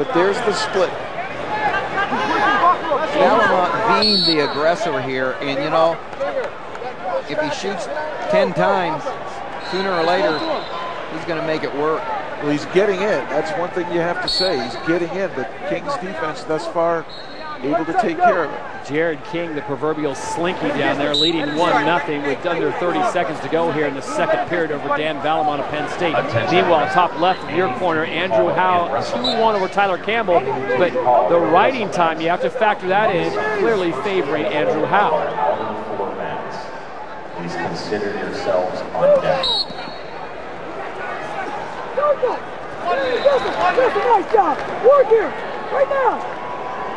But there's the split. Vallimont being the aggressor here, and you know, if he shoots 10 times, sooner or later, he's going to make it work. Well, he's getting in. That's one thing you have to say. He's getting in. The Kings defense thus far able to take care of it. Jarrod King, the proverbial slinky down there, leading 1-0 with under 30 seconds to go here in the second period over Dan Vallimont of Penn State. Meanwhile, top left of your corner, Andrew Howe, 2-1 over Tyler Campbell. But the riding time, you have to factor that in, clearly favoring Andrew Howe. Please consider yourselves on deck. Nice job. Work here. Right now.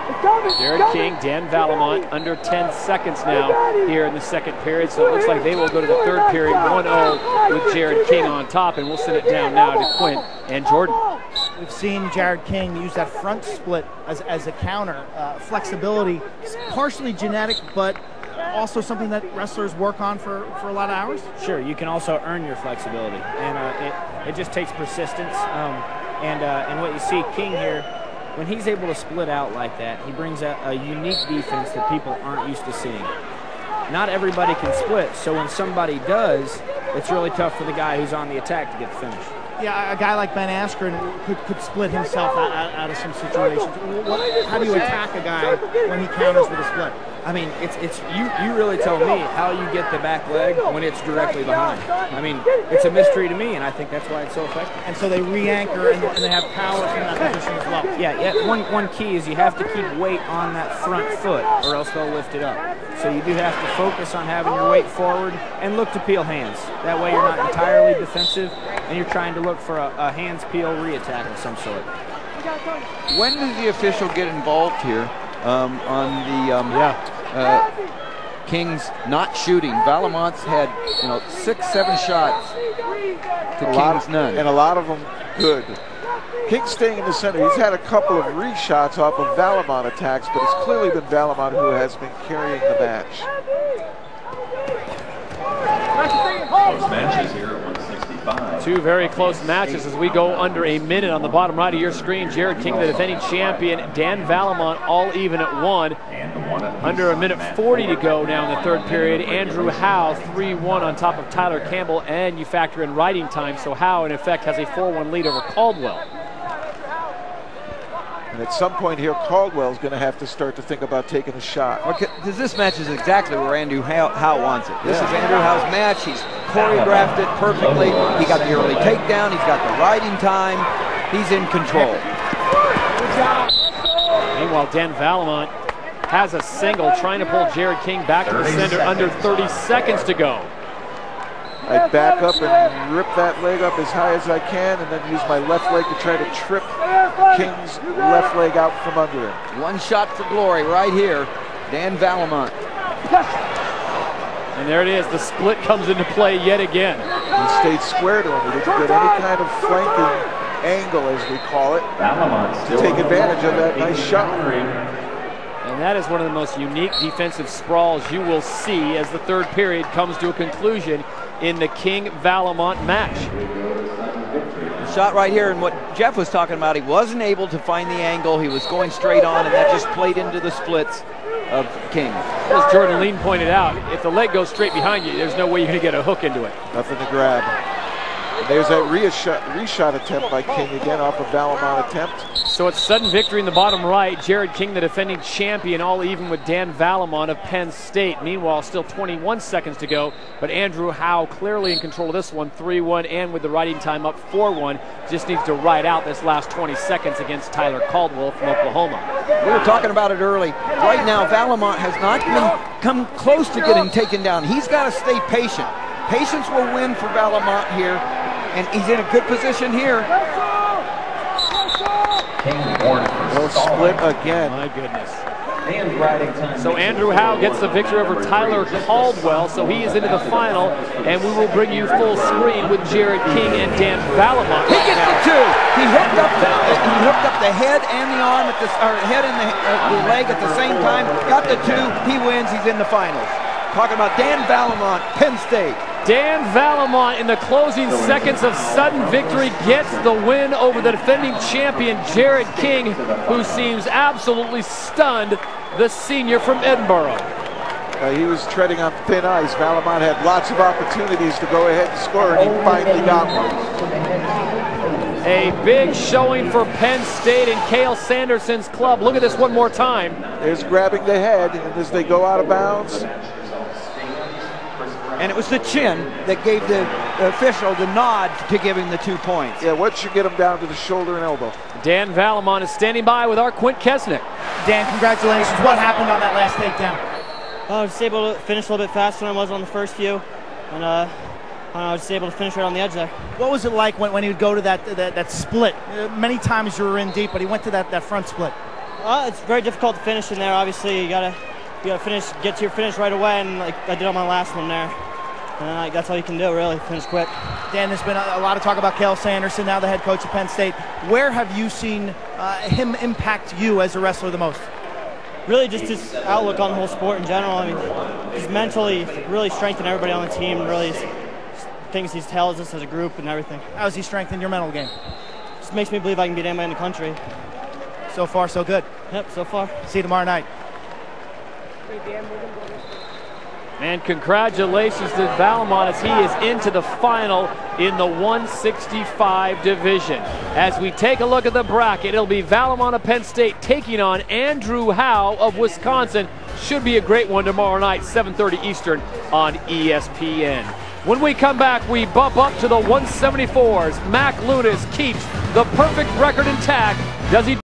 Jarrod King, Dan Vallimont, under 10 seconds now here in the second period. So it looks like they will go to the third period 1-0 with Jarrod King on top. And we'll send it down now to Quint and Jordan. We've seen Jarrod King use that front split as, as a counter. Uh, flexibility, partially genetic, but also something that wrestlers work on for, for a lot of hours? Sure, you can also earn your flexibility. And uh, it, it just takes persistence. Um, and, uh, and what you see King here, when he's able to split out like that, he brings a, a unique defense that people aren't used to seeing. Not everybody can split, so when somebody does, it's really tough for the guy who's on the attack to get the finish. Yeah, a guy like Ben Askren could, could split himself out, out, of some situations. What, how do you attack a guy when he counters with a split? I mean, it's it's you you really tell me how you get the back leg when it's directly behind. I mean, it's a mystery to me, and I think that's why it's so effective. And so they re-anchor and, and they have power from that position as well. Yeah, yeah. One one key is you have to keep weight on that front foot, or else they'll lift it up. So you do have to focus on having your weight forward and look to peel hands. That way you're not entirely defensive, and you're trying to look for a, a hands peel re-attack of some sort. When does the official get involved here um, on the um, yeah. Uh, Kings not shooting. Vallimont's had you know six, seven shots to a Kings of, none, and a lot of them good. King staying in the center. He's had a couple of reshots off of Vallimont attacks, but it's clearly been Vallimont who has been carrying the match. Those matches here Two very close matches as we go under a minute on the bottom right of your screen. Jarrod King, the defending champion. Dan Vallimont all even at one. Under a minute 40 to go now in the third period. Andrew Howe 3-1 on top of Tyler Campbell. And you factor in riding time, so Howe in effect has a 4-1 lead over Caldwell. And at some point here, Caldwell's going to have to start to think about taking a shot. Okay, this match is exactly where Andrew Howe, Howe wants it. This yeah. is Andrew Howe's match. He's choreographed it perfectly. He got the early takedown. He's got the riding time. He's in control. Meanwhile, Dan Vallimont has a single trying to pull Jarrod King back to the center under 30 seconds to go. I back up and rip that leg up as high as I can and then use my left leg to try to trip King's left leg out from under him. One shot for glory right here. Dan Vallimont. And there it is. The split comes into play yet again. He stayed square to him. He didn't get any kind of flanking angle, as we call it, to take advantage of that nice shot. And that is one of the most unique defensive sprawls you will see as the third period comes to a conclusion in the King Vallimont match. The shot right here, and what Jeff was talking about, he wasn't able to find the angle. He was going straight on, and that just played into the splits of King. As Jordan Leen pointed out, if the leg goes straight behind you, there's no way you're going to get a hook into it. Nothing to grab. There's that reshot, reshot attempt by King again off a Vallimont attempt. So it's sudden victory in the bottom right. Jarrod King, the defending champion, all even with Dan Vallimont of Penn State. Meanwhile, still 21 seconds to go, but Andrew Howe clearly in control of this one, 3-1, and with the riding time up 4-1. Just needs to ride out this last 20 seconds against Tyler Caldwell from Oklahoma. We were talking about it early. Right now, Vallimont has not been come close to getting taken down. He's got to stay patient. Patience will win for Vallimont here and he's in a good position here. Will split again. My goodness. So Andrew Howe gets the victory over Tyler Caldwell, so he is into the final, and we will bring you full screen with Jarrod King and Dan Vallimont. He gets the two. He hooked up the he hooked up the head and the arm at the or head and the, uh, the leg at the same time. Got the two. He wins. He's in the finals. Talking about Dan Vallimont, Penn State. Dan Vallimont in the closing seconds of sudden victory gets the win over the defending champion Jarrod King, who seems absolutely stunned, the senior from Edinboro. Uh, he was treading on thin ice. Vallimont had lots of opportunities to go ahead and score, and he finally got one. A big showing for Penn State and Cael Sanderson's club. Look at this one more time. There's grabbing the head, and as they go out of bounds, And it was the chin that gave the official the nod to give him the two points. yeah, once you get him down to the shoulder and elbow. Dan Vallimont is standing by with our Quint Kessenich. Dan, congratulations. What happened on that last takedown? Uh, I was able to finish a little bit faster than I was on the first few, and uh, I was just able to finish right on the edge there. What was it like when, when he would go to that that, that split? Uh, many times you were in deep, but he went to that, that front split. Uh, it's very difficult to finish in there. Obviously, you gotta you gotta finish, get to your finish right away, and like I did on my last one there. And uh, like, that's all you can do, really, finish quick. Dan, there's been a, a lot of talk about Cael Sanderson, now the head coach of Penn State. Where have you seen uh, him impact you as a wrestler the most? Really, just his outlook on the whole sport in general. I mean, he's mentally really strengthened everybody on the team. Really, things he tells us as a group and everything. How has he strengthened your mental game? Just makes me believe I can beat anybody in the country. So far, so good. Yep, so far. See you tomorrow night. And congratulations to Vallimont as he is into the final in the 165 division. As we take a look at the bracket, it'll be Vallimont of Penn State taking on Andrew Howe of Wisconsin. Should be a great one tomorrow night, 7.30 Eastern on ESPN. When we come back, we bump up to the 174s. Mack Lewnes keeps the perfect record intact. Does he